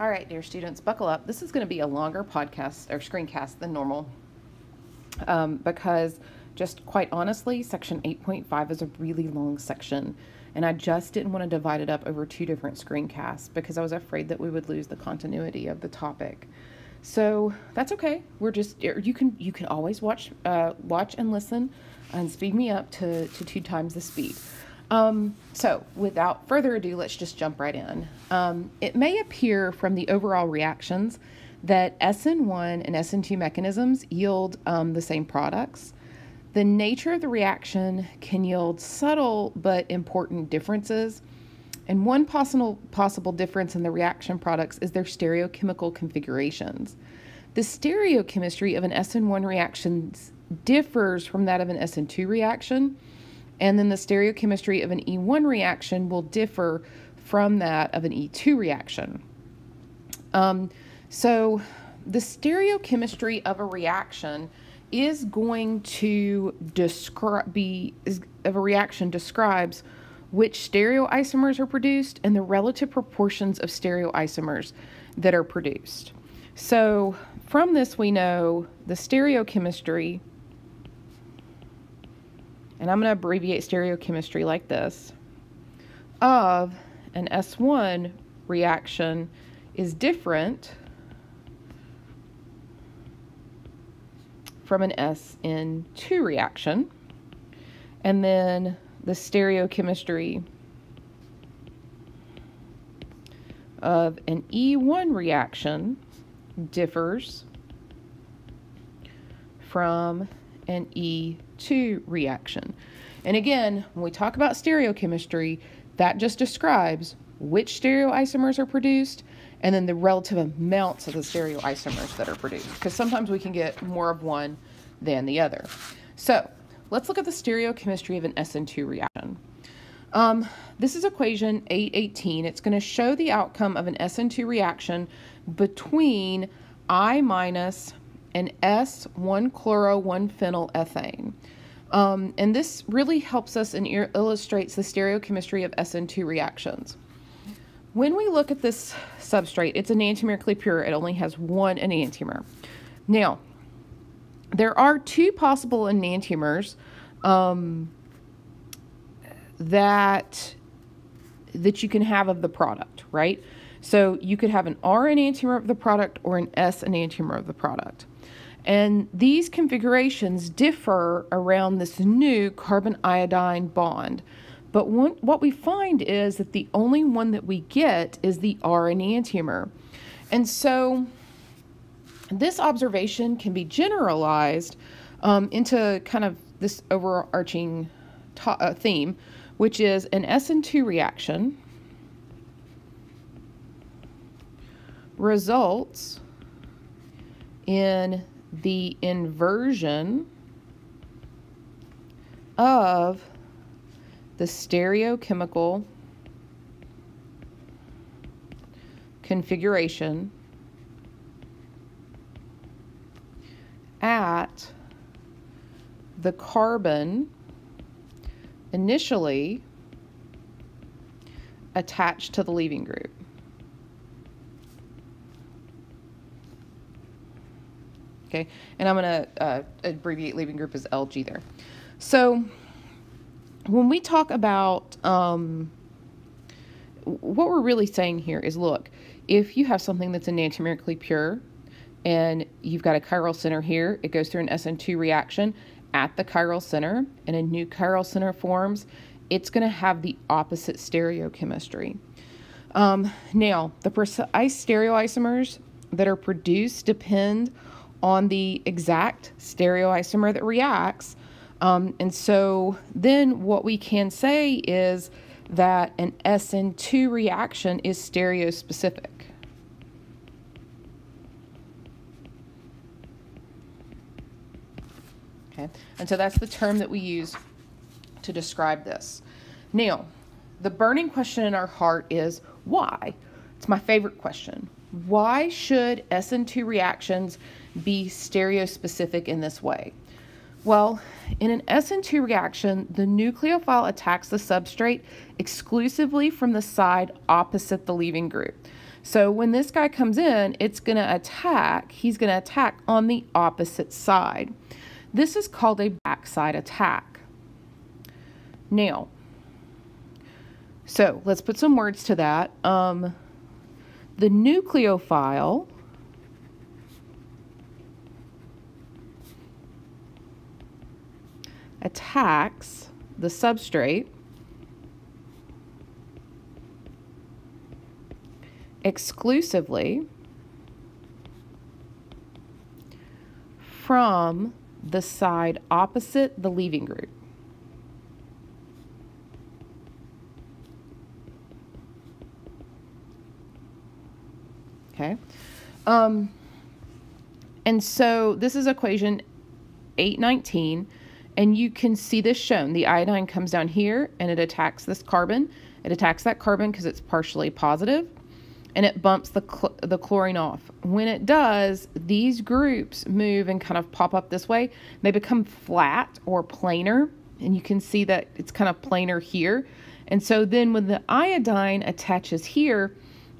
All right, dear students, buckle up. This is going to be a longer podcast or screencast than normal um, because, just quite honestly, section 8.5 is a really long section. And I just didn't want to divide it up over two different screencasts because I was afraid that we would lose the continuity of the topic. So that's okay. We're just you can you can always watch uh, watch and listen and speed me up to, to two times the speed. Um, so, without further ado, let's just jump right in. Um, it may appear from the overall reactions that SN1 and SN2 mechanisms yield um, the same products. The nature of the reaction can yield subtle but important differences. And one possible, possible difference in the reaction products is their stereochemical configurations. The stereochemistry of an SN1 reaction differs from that of an SN2 reaction and then the stereochemistry of an E1 reaction will differ from that of an E2 reaction. Um, so the stereochemistry of a reaction is going to describe be is, of a reaction describes which stereoisomers are produced and the relative proportions of stereoisomers that are produced. So from this we know the stereochemistry and I'm going to abbreviate stereochemistry like this, of an SN1 reaction is different from an SN2 reaction. And then the stereochemistry of an E1 reaction differs from an E2 reaction. And again, when we talk about stereochemistry, that just describes which stereoisomers are produced and then the relative amounts of the stereoisomers that are produced. Because sometimes we can get more of one than the other. So let's look at the stereochemistry of an SN2 reaction. Um, this is equation 818. It's going to show the outcome of an SN2 reaction between I minus and S1-chloro-1-phenyl-ethane. Um, and this really helps us and illustrates the stereochemistry of SN2 reactions. When we look at this substrate, it's enantiomerically pure. It only has one enantiomer. Now, there are two possible enantiomers um, that that you can have of the product, right? So you could have an R enantiomer of the product or an S enantiomer of the product. And these configurations differ around this new carbon iodine bond. But one, what we find is that the only one that we get is the R enantiomer. And so this observation can be generalized um, into kind of this overarching uh, theme, which is an SN2 reaction results in the inversion of the stereochemical configuration at the carbon initially attached to the leaving group. Okay? And I'm going to uh, abbreviate leaving group as LG there. So when we talk about um, what we're really saying here is look, if you have something that's enantiomerically pure and you've got a chiral center here, it goes through an SN2 reaction at the chiral center and a new chiral center forms, it's going to have the opposite stereochemistry. Um, now, the precise stereoisomers that are produced depend on the exact stereoisomer that reacts. Um, and so then what we can say is that an SN2 reaction is stereospecific. Okay, and so that's the term that we use to describe this. Now, the burning question in our heart is why? It's my favorite question. Why should SN2 reactions be stereospecific in this way? Well, in an SN2 reaction, the nucleophile attacks the substrate exclusively from the side opposite the leaving group. So when this guy comes in, it's going to attack. He's going to attack on the opposite side. This is called a backside attack. Now, so let's put some words to that. Um, the nucleophile attacks the substrate exclusively from the side opposite the leaving group. Okay. Um, and so this is equation 819, and you can see this shown. The iodine comes down here and it attacks this carbon. It attacks that carbon because it's partially positive and it bumps the, cl the chlorine off. When it does, these groups move and kind of pop up this way. They become flat or planar, and you can see that it's kind of planar here. And so then when the iodine attaches here,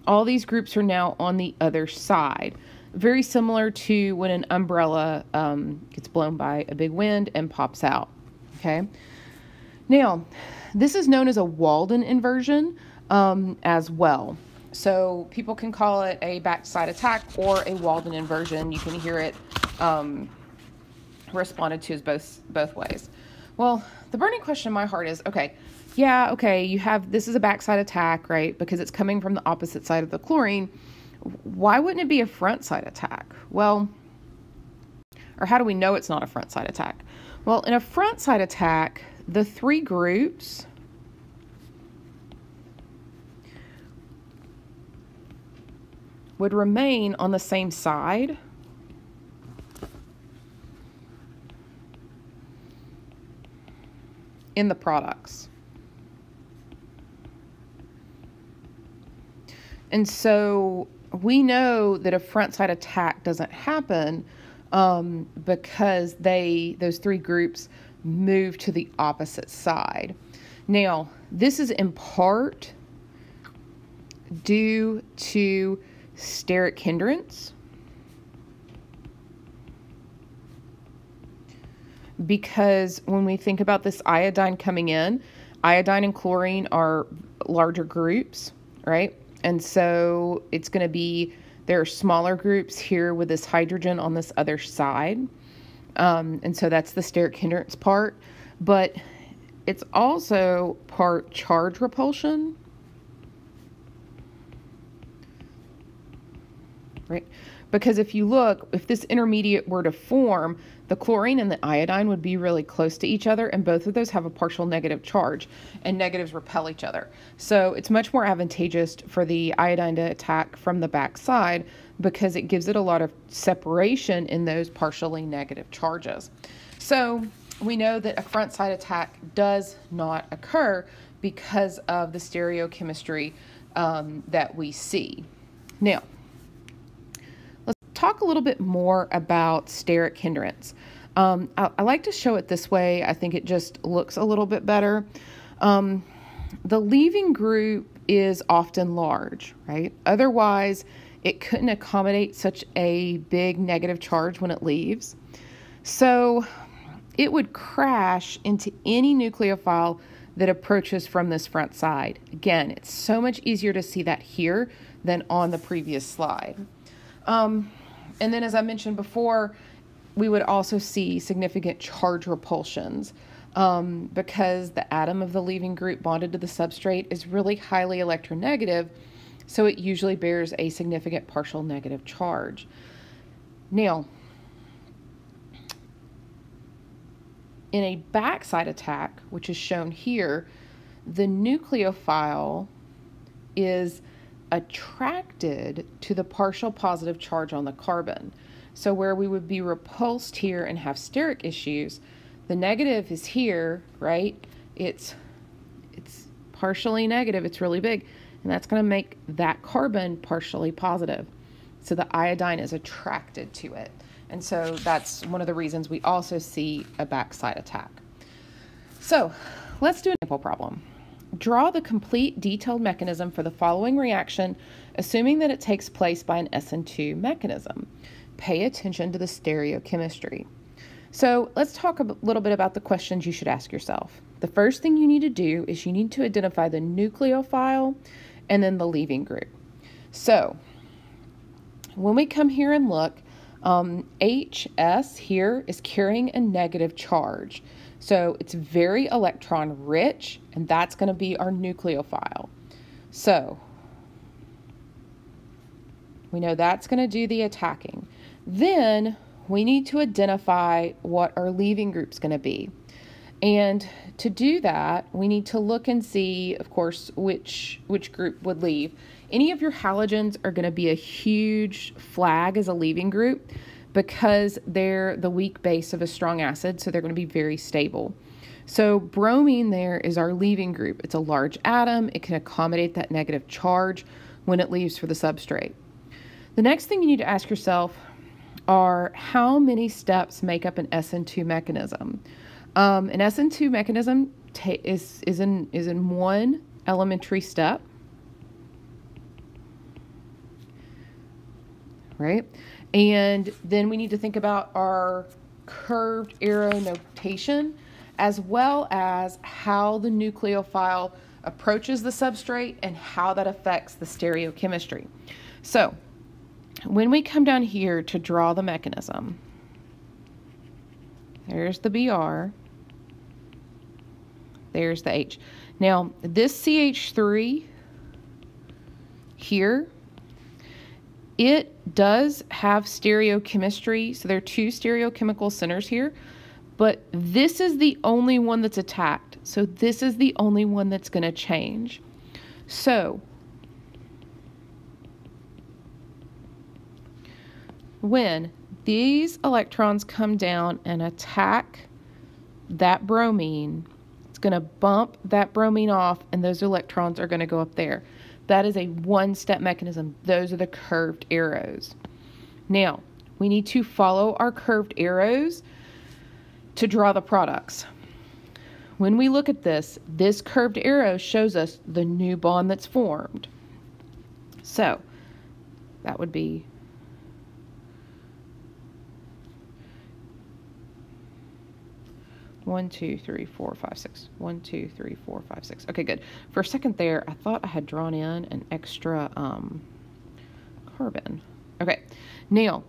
all these groups are now on the other side. Very similar to when an umbrella um, gets blown by a big wind and pops out. Okay. Now, this is known as a Walden inversion um, as well. So people can call it a backside attack or a Walden inversion. You can hear it um, responded to as both both ways. Well, the burning question in my heart is okay, yeah, okay, you have this is a backside attack, right? Because it's coming from the opposite side of the chlorine. Why wouldn't it be a front side attack? Well, or how do we know it's not a front side attack? Well, in a front side attack, the three groups would remain on the same side. in the products. And so we know that a front side attack doesn't happen um, because they those three groups move to the opposite side. Now, this is in part due to steric hindrance. Because when we think about this iodine coming in, iodine and chlorine are larger groups, right? And so it's going to be, there are smaller groups here with this hydrogen on this other side. Um, and so that's the steric hindrance part. But it's also part charge repulsion right? Because if you look, if this intermediate were to form, the chlorine and the iodine would be really close to each other, and both of those have a partial negative charge, and negatives repel each other. So it's much more advantageous for the iodine to attack from the back side because it gives it a lot of separation in those partially negative charges. So we know that a front side attack does not occur because of the stereochemistry um, that we see. Now, talk a little bit more about steric hindrance. Um, I, I, like to show it this way. I think it just looks a little bit better. Um, the leaving group is often large, right? Otherwise, it couldn't accommodate such a big negative charge when it leaves. So it would crash into any nucleophile that approaches from this front side. Again, it's so much easier to see that here than on the previous slide. Um, and then, as I mentioned before, we would also see significant charge repulsions um, because the atom of the leaving group bonded to the substrate is really highly electronegative, so it usually bears a significant partial negative charge. Now, in a backside attack, which is shown here, the nucleophile is attracted to the partial positive charge on the carbon. So where we would be repulsed here and have steric issues, the negative is here, right? It's it's partially negative, it's really big, and that's going to make that carbon partially positive. So the iodine is attracted to it. And so that's one of the reasons we also see a backside attack. So let's do an example problem. Draw the complete detailed mechanism for the following reaction, assuming that it takes place by an SN2 mechanism. Pay attention to the stereochemistry. So let's talk a little bit about the questions you should ask yourself. The first thing you need to do is you need to identify the nucleophile and then the leaving group. So when we come here and look, um, HS here is carrying a negative charge. So it's very electron rich, and that's going to be our nucleophile. So we know that's going to do the attacking. Then we need to identify what our leaving group's going to be. And to do that, we need to look and see, of course, which which group would leave. Any of your halogens are going to be a huge flag as a leaving group because they're the weak base of a strong acid, so they're going to be very stable. So bromine there is our leaving group. It's a large atom. It can accommodate that negative charge when it leaves for the substrate. The next thing you need to ask yourself are how many steps make up an SN2 mechanism? Um, an SN2 mechanism is, is, in, is in one elementary step, right? And then we need to think about our curved arrow notation as well as how the nucleophile approaches the substrate and how that affects the stereochemistry. So when we come down here to draw the mechanism, there's the BR, there's the H. Now, this CH3 here it does have stereochemistry, so there are two stereochemical centers here, but this is the only one that's attacked. So this is the only one that's going to change. So when these electrons come down and attack that bromine, it's going to bump that bromine off and those electrons are going to go up there. That is a one step mechanism. Those are the curved arrows. Now, we need to follow our curved arrows to draw the products. When we look at this, this curved arrow shows us the new bond that's formed. So, that would be One, two, three, four, five, six. One, two, three, four, five, six. Okay, good. For a second there, I thought I had drawn in an extra um, carbon. Okay, now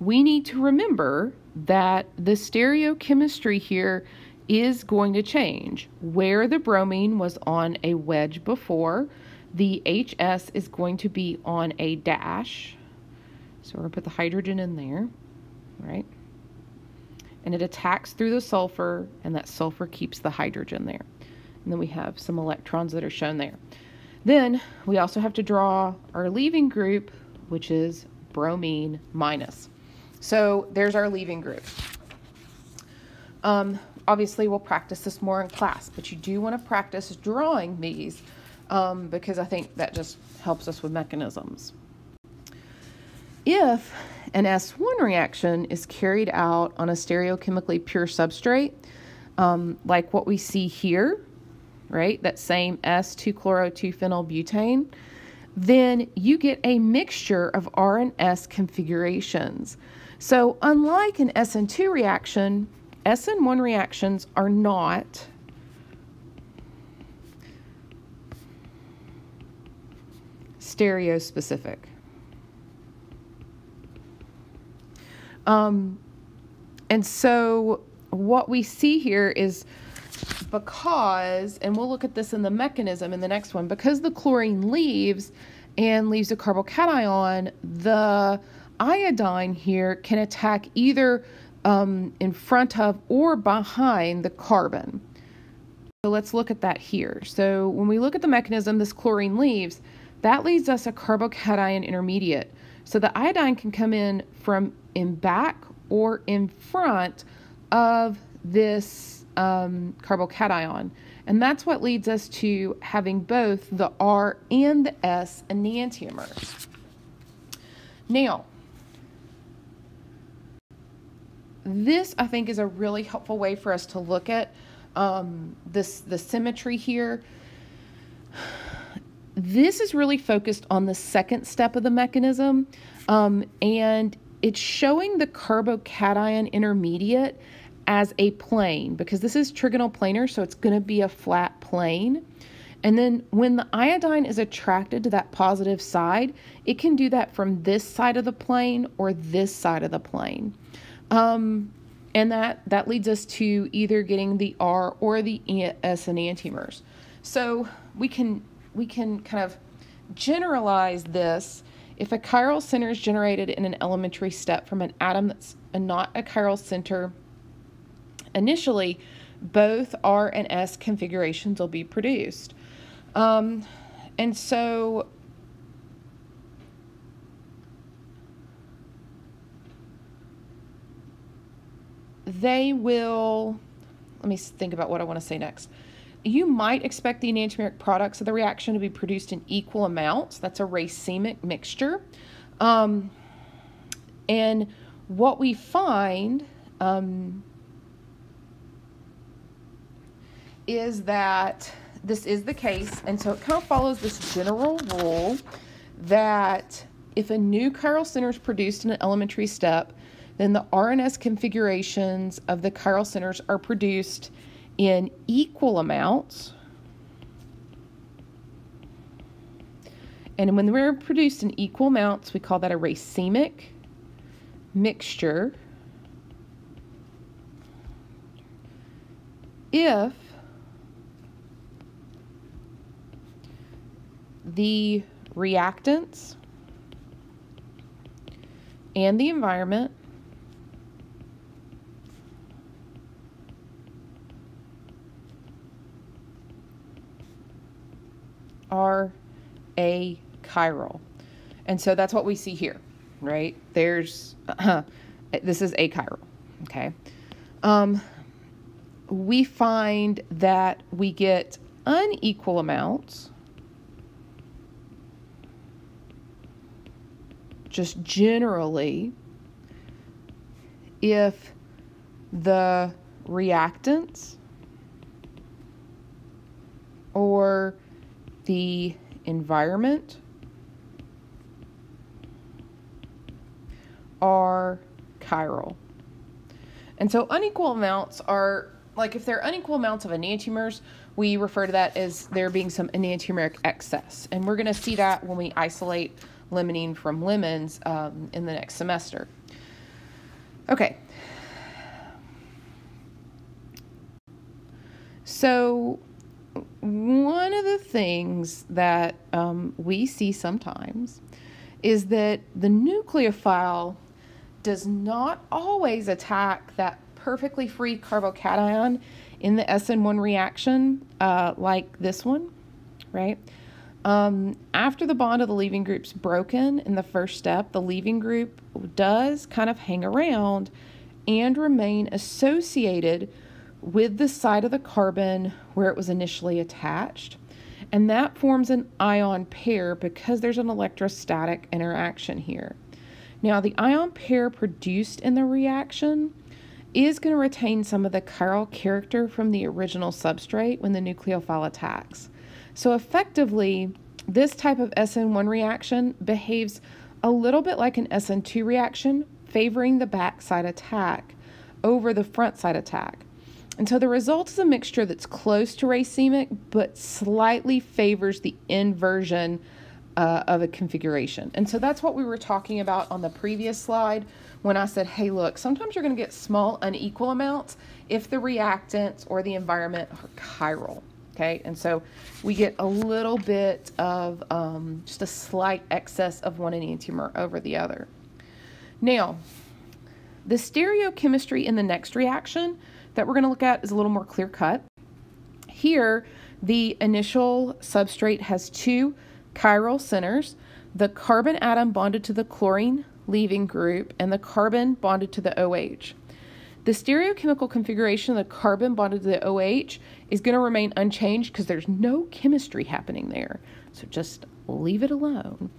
we need to remember that the stereochemistry here is going to change. Where the bromine was on a wedge before, the HS is going to be on a dash. So we're going to put the hydrogen in there, right? And it attacks through the sulfur, and that sulfur keeps the hydrogen there. And then we have some electrons that are shown there. Then we also have to draw our leaving group, which is bromine minus. So there's our leaving group. Um, obviously, we'll practice this more in class, but you do want to practice drawing these um, because I think that just helps us with mechanisms. If an SN1 reaction is carried out on a stereochemically pure substrate, um, like what we see here, right? That same S2-chloro-2-phenylbutane, then you get a mixture of R and S configurations. So unlike an SN2 reaction, SN1 reactions are not stereospecific. Um, and so what we see here is because, and we'll look at this in the mechanism in the next one, because the chlorine leaves and leaves a carbocation, the iodine here can attack either um, in front of or behind the carbon. So let's look at that here. So when we look at the mechanism, this chlorine leaves, that leaves us a carbocation intermediate. So the iodine can come in from in back or in front of this um, carbocation. And that's what leads us to having both the R and the S enantiomers. Now, this I think is a really helpful way for us to look at um, this the symmetry here. This is really focused on the second step of the mechanism, um, and it's showing the carbocation intermediate as a plane because this is trigonal planar, so it's going to be a flat plane. And then when the iodine is attracted to that positive side, it can do that from this side of the plane or this side of the plane. Um, and that, that leads us to either getting the R or the S enantiomers. So we can, we can kind of generalize this. If a chiral center is generated in an elementary step from an atom that's not a chiral center, initially both R and S configurations will be produced. Um, and so they will, let me think about what I want to say next. You might expect the enantiomeric products of the reaction to be produced in equal amounts. That's a racemic mixture. Um, and what we find um, is that this is the case, and so it kind of follows this general rule that if a new chiral center is produced in an elementary step, then the R and S configurations of the chiral centers are produced in equal amounts. And when they're produced in equal amounts, we call that a racemic mixture. If the reactants and the environment are a chiral. And so that's what we see here, right? There's, uh, this is achiral, okay? Um, we find that we get unequal amounts just generally if the reactants or the environment are chiral. And so unequal amounts are like if they're unequal amounts of enantiomers, we refer to that as there being some enantiomeric excess. And we're going to see that when we isolate limonene from lemons um, in the next semester. Okay. So one of the things that um, we see sometimes is that the nucleophile does not always attack that perfectly free carbocation in the SN1 reaction uh, like this one, right? Um, after the bond of the leaving group's broken in the first step, the leaving group does kind of hang around and remain associated with the side of the carbon where it was initially attached. And that forms an ion pair because there's an electrostatic interaction here. Now, the ion pair produced in the reaction is going to retain some of the chiral character from the original substrate when the nucleophile attacks. So effectively, this type of SN1 reaction behaves a little bit like an SN2 reaction, favoring the backside attack over the front side attack. And so the result is a mixture that's close to racemic, but slightly favors the inversion uh, of a configuration. And so that's what we were talking about on the previous slide when I said, hey, look, sometimes you're going to get small unequal amounts if the reactants or the environment are chiral okay? And so we get a little bit of um, just a slight excess of one enantiomer over the other. Now, the stereochemistry in the next reaction that we're going to look at is a little more clear cut. Here, the initial substrate has two chiral centers, the carbon atom bonded to the chlorine leaving group and the carbon bonded to the OH. The stereochemical configuration of the carbon bonded to the OH is going to remain unchanged because there's no chemistry happening there. So just leave it alone.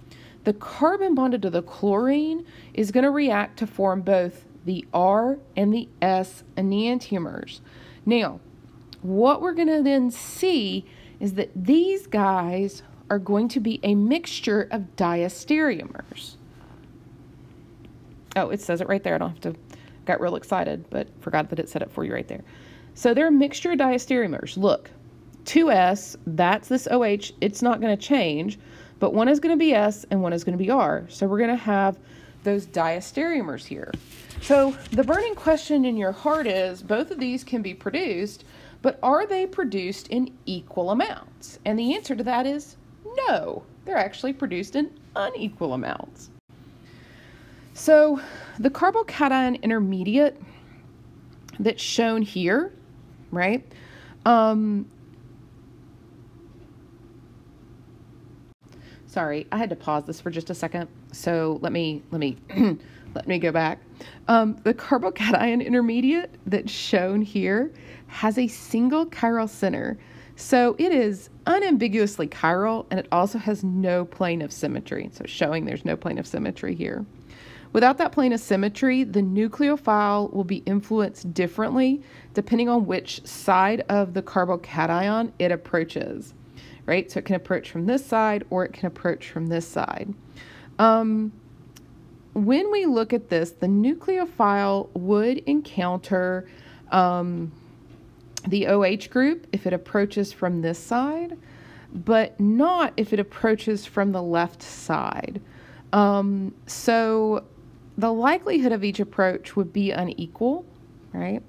The carbon bonded to the chlorine is going to react to form both the R and the S enantiomers. Now, what we're going to then see is that these guys are going to be a mixture of diastereomers. Oh, it says it right there. I don't have to, got real excited, but forgot that it said it for you right there. So they're a mixture of diastereomers. Look, 2S, that's this OH, it's not going to change, but one is going to be S and one is going to be R. So we're going to have those diastereomers here. So the burning question in your heart is both of these can be produced, but are they produced in equal amounts? And the answer to that is no, they're actually produced in unequal amounts. So the carbocation intermediate that's shown here, right? Um, sorry, I had to pause this for just a second. So let me let me let me go back. Um, the carbocation intermediate that's shown here has a single chiral center. So it is unambiguously chiral and it also has no plane of symmetry. So showing there's no plane of symmetry here. Without that plane of symmetry, the nucleophile will be influenced differently depending on which side of the carbocation it approaches, right? So it can approach from this side or it can approach from this side. Um, when we look at this, the nucleophile would encounter um, the OH group if it approaches from this side, but not if it approaches from the left side. Um, so the likelihood of each approach would be unequal, right?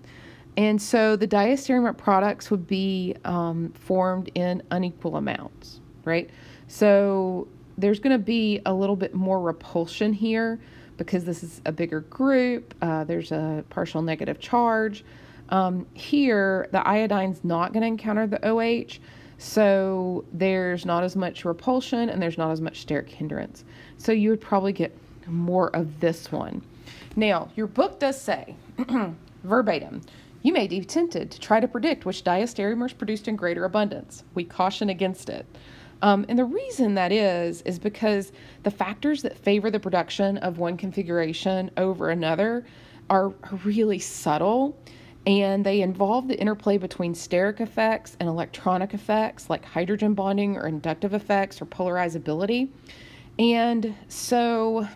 And so the diastereomeric products would be um, formed in unequal amounts, right? So there's going to be a little bit more repulsion here because this is a bigger group. Uh, there's a partial negative charge. Um, here, the iodine's not going to encounter the OH, so there's not as much repulsion and there's not as much steric hindrance. So you would probably get more of this one. Now, your book does say, verbatim, you may be tempted to try to predict which diastereomers produced in greater abundance. We caution against it. Um, and the reason that is, is because the factors that favor the production of one configuration over another are really subtle and they involve the interplay between steric effects and electronic effects like hydrogen bonding or inductive effects or polarizability. And so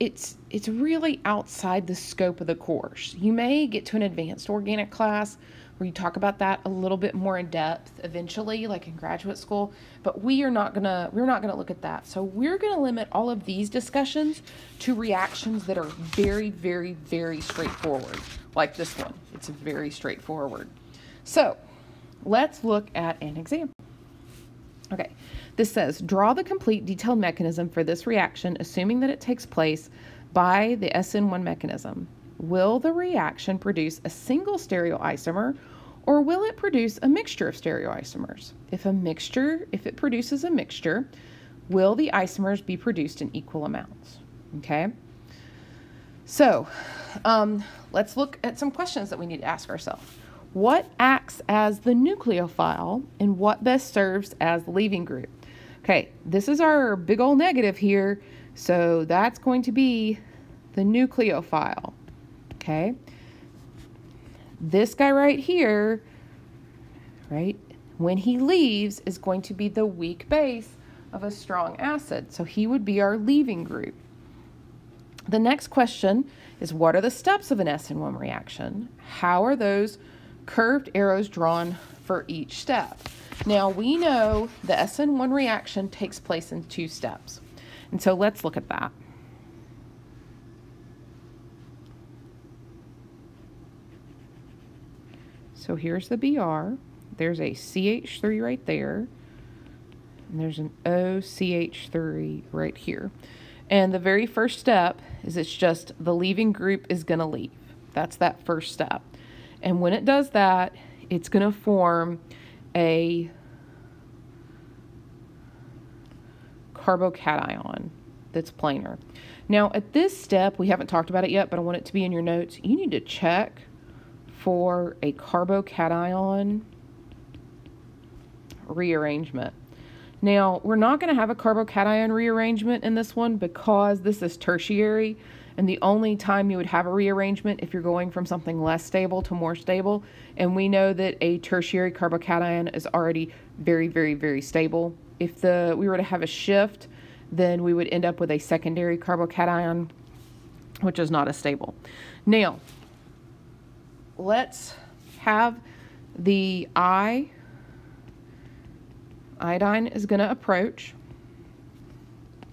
it's it's really outside the scope of the course. You may get to an advanced organic class you talk about that a little bit more in depth eventually like in graduate school, but we are not to we're not to look at that. So we're to limit all of these discussions to reactions that are very very very straightforward, like this one. It's very straightforward. So, let's look at an example. Okay. This says, draw the complete detailed mechanism for this reaction, assuming that it takes place by the SN1 mechanism. Will the reaction produce a single stereoisomer or will it produce a mixture of stereoisomers? If a mixture, if it produces a mixture, will the isomers be produced in equal amounts? Okay. So, um, let's look at some questions that we need to ask ourselves. What acts as the nucleophile and what best serves as the leaving group? Okay, this is our big old negative here. So that's going to be the nucleophile. Okay. This guy right here, right, when he leaves is going to be the weak base of a strong acid. So he would be our leaving group. The next question is what are the steps of an SN1 reaction? How are those curved arrows drawn for each step? Now we know the SN1 reaction takes place in two steps. And so let's look at that. So here's the BR. There's a CH3 right there. And there's an OCH3 right here. And the very first step is it's just the leaving group is going to leave. That's that first step. And when it does that, it's going to form a carbocation that's planar. Now, at this step, we haven't talked about it yet, but I want it to be in your notes. You need to check for a carbocation rearrangement. Now, we're not going to have a carbocation rearrangement in this one because this is tertiary, and the only time you would have a rearrangement if you're going from something less stable to more stable. And we know that a tertiary carbocation is already very, very, very stable. if the we were to have a shift, then we would end up with a secondary carbocation, which is not as stable. Now, let's have the I iodine is going to approach.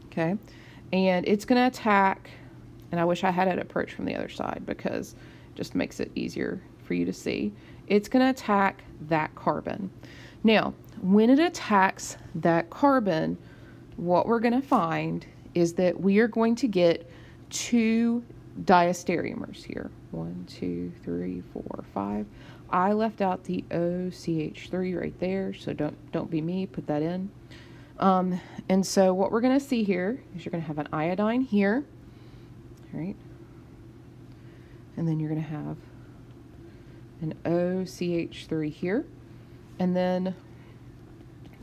Okay. And it's going to attack. And I wish I had it approach from the other side because it just makes it easier for you to see. It's going to attack that carbon. Now, when it attacks that carbon, what we're going to find is that we are going to get two diastereomers here. One, two, three, four, five. I left out the OCH3 right there, so don't don't be me, put that in. Um, and so what we're going to see here is you're going to have an iodine here, all right, And then you're going to have an OCH3 here. And then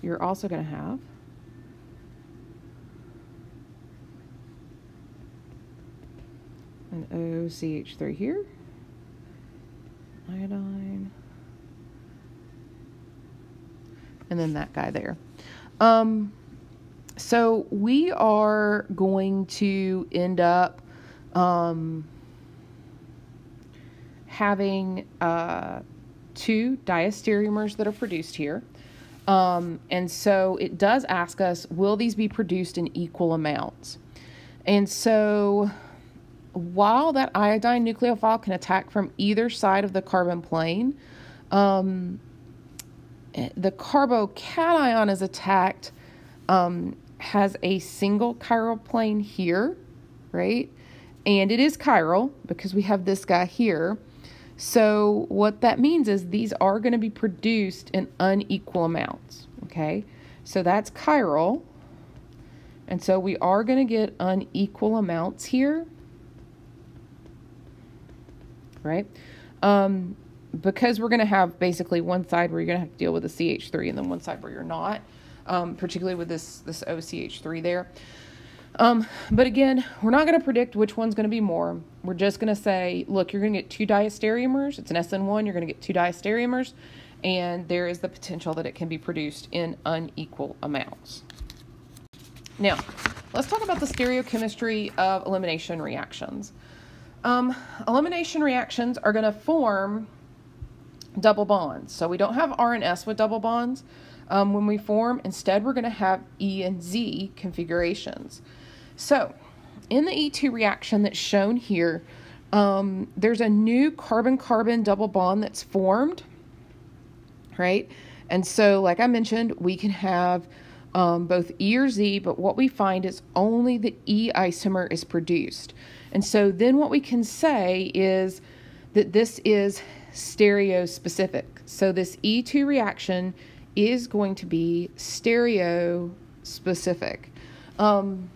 you're also going to have an OCH3 here iodine. And then that guy there. Um, so we are going to end up um, having uh, two diastereomers that are produced here. Um, and so it does ask us, will these be produced in equal amounts? And so while that iodine nucleophile can attack from either side of the carbon plane, um, the carbocation is attacked, um, has a single chiral plane here, right? And it is chiral because we have this guy here. So what that means is these are going to be produced in unequal amounts, okay? So that's chiral. And so we are going to get unequal amounts here right? Um, because we're going to have basically one side where you're going to have to deal with the CH3 and then one side where you're not, um, particularly with this, this OCH3 there. Um, but again, we're not going to predict which one's going to be more. We're just going to say, look, you're going to get two diastereomers. It's an SN1. You're going to get two diastereomers. And there is the potential that it can be produced in unequal amounts. Now, let's talk about the stereochemistry of elimination reactions. Um, elimination reactions are going to form double bonds. So we don't have R and S with double bonds. Um, when we form, instead we're going to have E and Z configurations. So in the E2 reaction that's shown here, um, there's a new carbon-carbon double bond that's formed, right? And so, like I mentioned, we can have um, both E or Z, but what we find is only the E isomer is produced. And so then what we can say is that this is stereo specific. So this E2 reaction is going to be stereo specific. Um,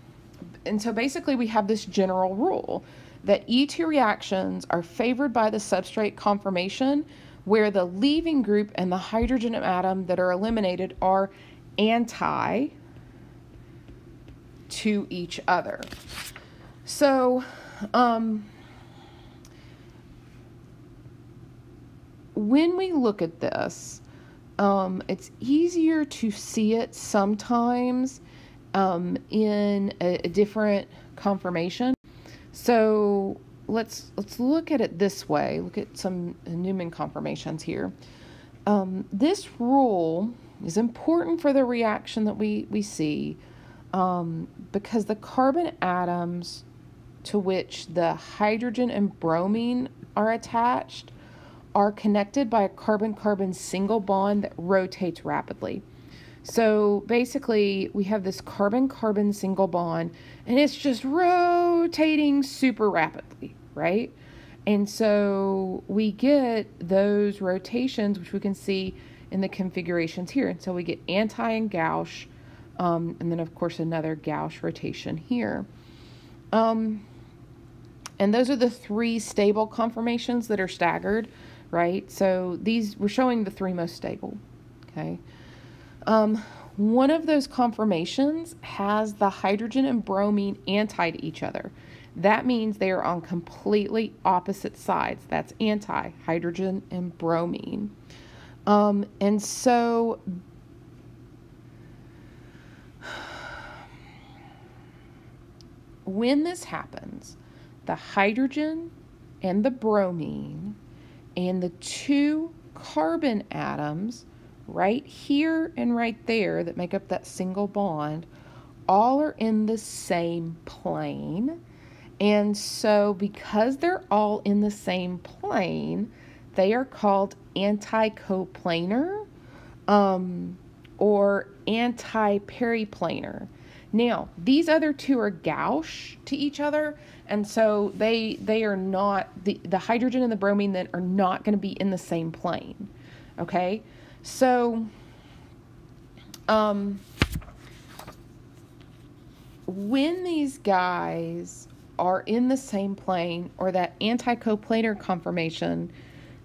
and so basically we have this general rule that E2 reactions are favored by the substrate conformation where the leaving group and the hydrogen atom that are eliminated are anti to each other. So um, when we look at this, um, it's easier to see it sometimes um, in a, a, different conformation. So let's let's look at it this way. Look at some Newman conformations here. Um, this rule is important for the reaction that we we see um, because the carbon atoms to which the hydrogen and bromine are attached are connected by a carbon-carbon single bond that rotates rapidly. So basically, we have this carbon-carbon single bond, and it's just rotating super rapidly, right? And so we get those rotations, which we can see in the configurations here. And so we get anti and gauche, um, and then of course another gauche rotation here. Um, and those are the three stable conformations that are staggered, right? So these, we're showing the three most stable, okay? Um, one of those conformations has the hydrogen and bromine anti to each other. That means they are on completely opposite sides. That's anti, hydrogen and bromine. Um, and so when this happens, the hydrogen and the bromine and the two carbon atoms right here and right there that make up that single bond all are in the same plane. And so, because they're all in the same plane, they are called anticoplanar um, or anti-periplanar. Now, these other two are gauche to each other, and so they they are not the the hydrogen and the bromine that are not going to be in the same plane. Okay, so um, when these guys are in the same plane or that anticoplanar conformation,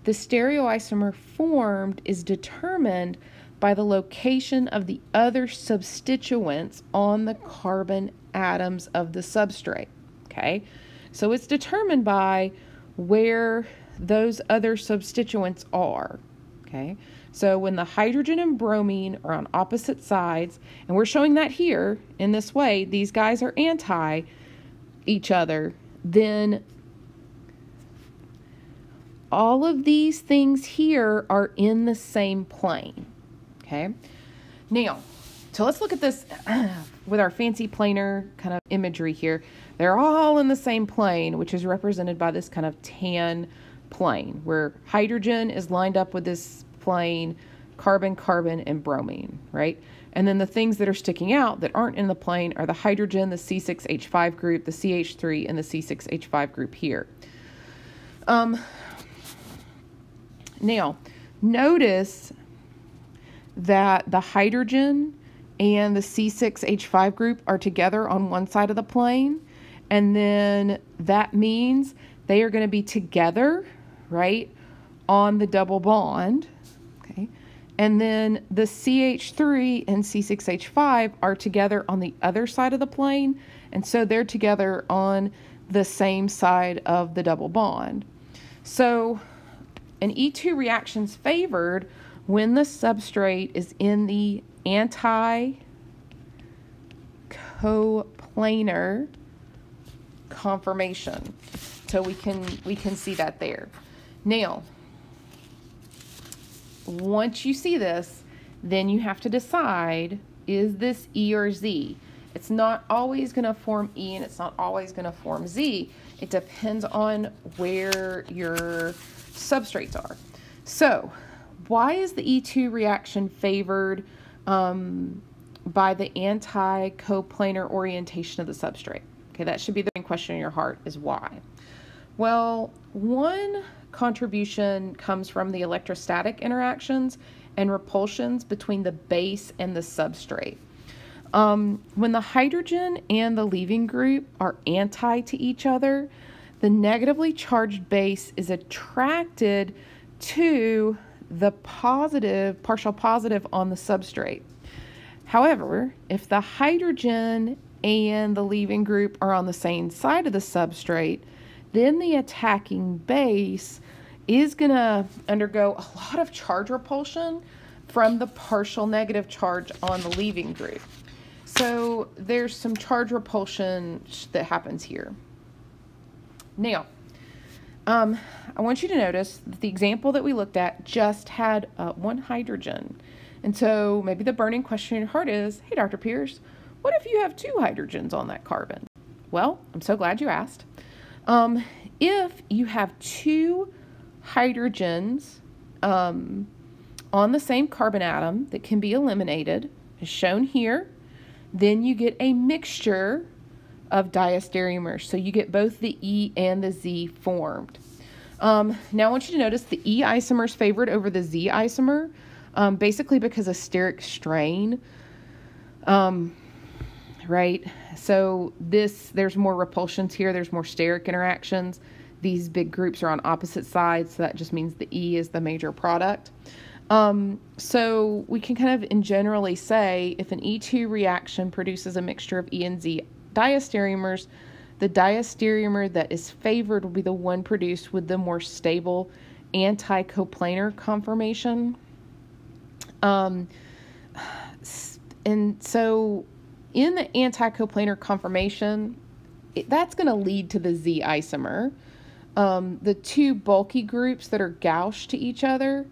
the stereoisomer formed is determined by the location of the other substituents on the carbon atoms of the substrate. Okay, so it's determined by where those other substituents are. Okay, so when the hydrogen and bromine are on opposite sides, and we're showing that here in this way, these guys are anti each other, then all of these things here are in the same plane. Okay, now, so let's look at this with our fancy planar kind of imagery here. They're all in the same plane, which is represented by this kind of tan plane where hydrogen is lined up with this plane, carbon, carbon, and bromine, right? And then the things that are sticking out that aren't in the plane are the hydrogen, the C6H5 group, the CH3, and the C6H5 group here. Um, now, notice that the hydrogen and the C6H5 group are together on one side of the plane, and then that means they are going to be together, right, on the double bond. Okay. And then the CH3 and C6H5 are together on the other side of the plane, and so they're together on the same side of the double bond. So an E2 reaction is favored when the substrate is in the anti coplanar conformation. So we can we can see that there. Now, once you see this, then you have to decide is this E or Z? It's not always going to form E and it's not always going to form Z. It depends on where your substrates are. So, why is the E2 reaction favored um, by the anti-coplanar orientation of the substrate? Okay, that should be the main question in your heart is why. Well, one contribution comes from the electrostatic interactions and repulsions between the base and the substrate. Um, when the hydrogen and the leaving group are anti to each other, the negatively charged base is attracted to the positive, partial positive on the substrate. However, if the hydrogen and the leaving group are on the same side of the substrate, then the attacking base is going to undergo a lot of charge repulsion from the partial negative charge on the leaving group. So there's some charge repulsion that happens here. Now, um, I want you to notice that the example that we looked at just had uh, one hydrogen. And so maybe the burning question in your heart is, hey, Dr. Pierce, what if you have two hydrogens on that carbon? Well, I'm so glad you asked. Um, if you have two hydrogens um, on the same carbon atom that can be eliminated, as shown here, then you get a mixture of diastereomers. So you get both the E and the Z formed. Um, now I want you to notice the E isomer is favored over the Z isomer, um, basically because of steric strain. Um, right? So this, there's more repulsions here. There's more steric interactions. These big groups are on opposite sides, so that just means the E is the major product. Um, so we can kind of in generally say if an E2 reaction produces a mixture of E and Z diastereomers, the diastereomer that is favored will be the one produced with the more stable anti-coplanar conformation. Um, and so in the anti-coplanar conformation, it, that's going to lead to the Z isomer. Um, the two bulky groups that are gauche to each other.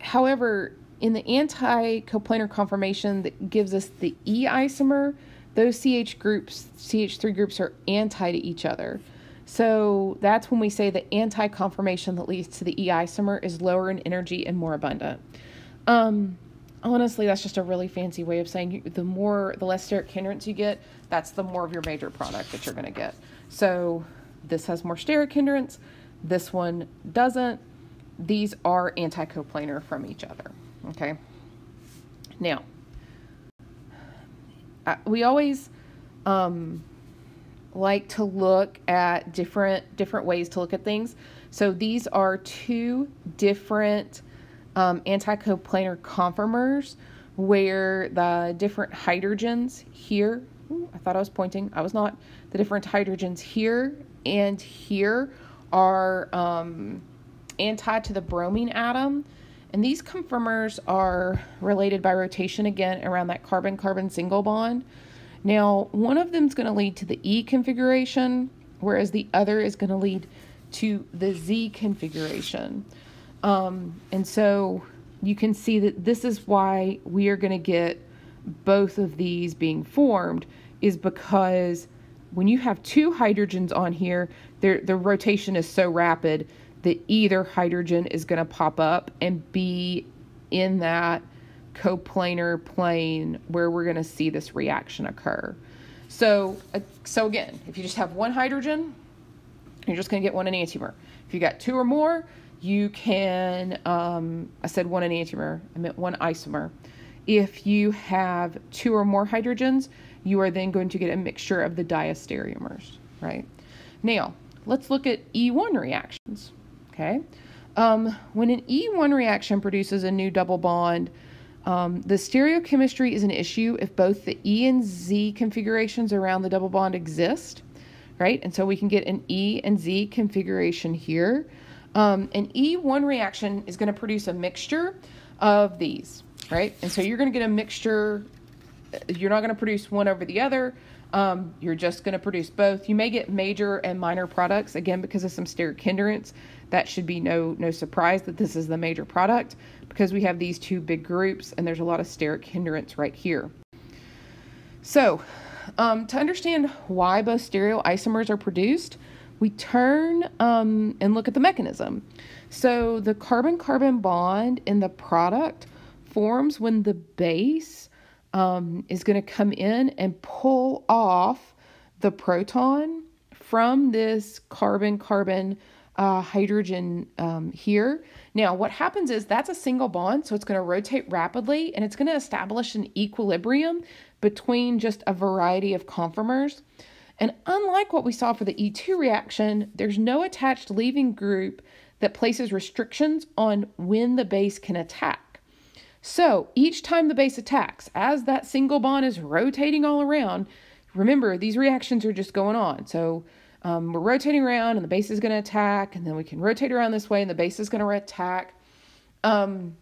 However, in the anti-coplanar conformation that gives us the E isomer, those CH groups, CH3 groups are anti to each other. So that's when we say the anti-conformation that leads to the E isomer is lower in energy and more abundant. Um, honestly, that's just a really fancy way of saying the more, the less steric hindrance you get, that's the more of your major product that you're going to get. So this has more steric hindrance, this one doesn't. These are anti-coplanar from each other. Okay. Now, we always um, like to look at different different ways to look at things. So these are two different um, anticoplanar conformers where the different hydrogens here, ooh, I thought I was pointing, I was not, the different hydrogens here and here are um, anti to the bromine atom. And these conformers are related by rotation again around that carbon-carbon single bond. Now, one of them is going to lead to the E configuration, whereas the other is going to lead to the Z configuration. Um, and so you can see that this is why we are going to get both of these being formed is because when you have two hydrogens on here, the rotation is so rapid that either hydrogen is going to pop up and be in that coplanar plane where we're going to see this reaction occur. So, uh, so again, if you just have one hydrogen, you're just going to get one enantiomer. If you got two or more, you can, um, I said one enantiomer, I meant one isomer. If you have two or more hydrogens, you are then going to get a mixture of the diastereomers, right? Now, let's look at E1 reactions. Okay. Um, when an E1 reaction produces a new double bond, um, the stereochemistry is an issue if both the E and Z configurations around the double bond exist, right? And so we can get an E and Z configuration here. Um, an E1 reaction is going to produce a mixture of these, right? And so you're going to get a mixture. You're not going to produce one over the other. Um, you're just going to produce both. You may get major and minor products, again, because of some steric hindrance. That should be no, no surprise that this is the major product because we have these two big groups and there's a lot of steric hindrance right here. So, um, to understand why both stereoisomers are produced, we turn um, and look at the mechanism. So, the carbon carbon bond in the product forms when the base um, is going to come in and pull off the proton from this carbon carbon uh, hydrogen um, here. Now, what happens is that's a single bond, so it's going to rotate rapidly and it's going to establish an equilibrium between just a variety of conformers. And unlike what we saw for the E2 reaction, there's no attached leaving group that places restrictions on when the base can attack. So each time the base attacks, as that single bond is rotating all around, remember these reactions are just going on. So um, we're rotating around and the base is going to attack, and then we can rotate around this way and the base is going to attack. Um,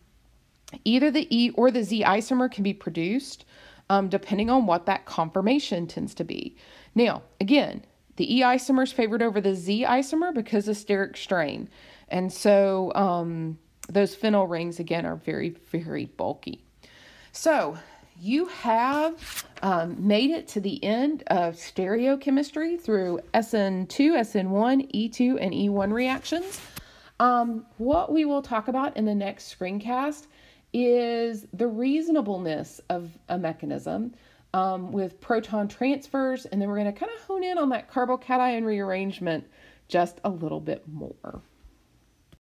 either the E or the Z isomer can be produced um, depending on what that conformation tends to be. Now, again, the E isomer is favored over the Z isomer because of steric strain. And so um, those phenyl rings, again, are very, very bulky. So you have um, made it to the end of stereochemistry through SN2, SN1, E2, and E1 reactions. Um, what we will talk about in the next screencast is the reasonableness of a mechanism um, with proton transfers, and then we're going to kind of hone in on that carbocation rearrangement just a little bit more.